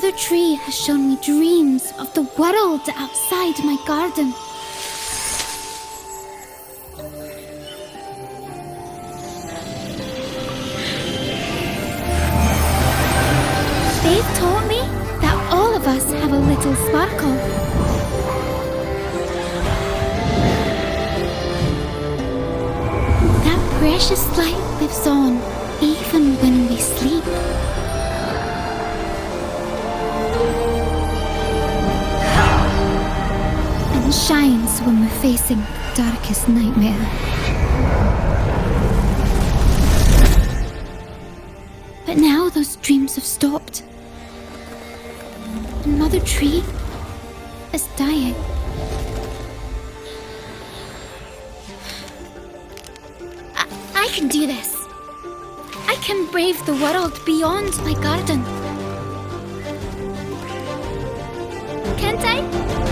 Mother Tree has shown me dreams of the world outside my garden. They've taught me that all of us have a little sparkle. That precious light lives on even when we sleep. Shines when we're facing the darkest nightmare. But now those dreams have stopped. And Mother Tree is dying. I, I can do this. I can brave the world beyond my garden. Can't I?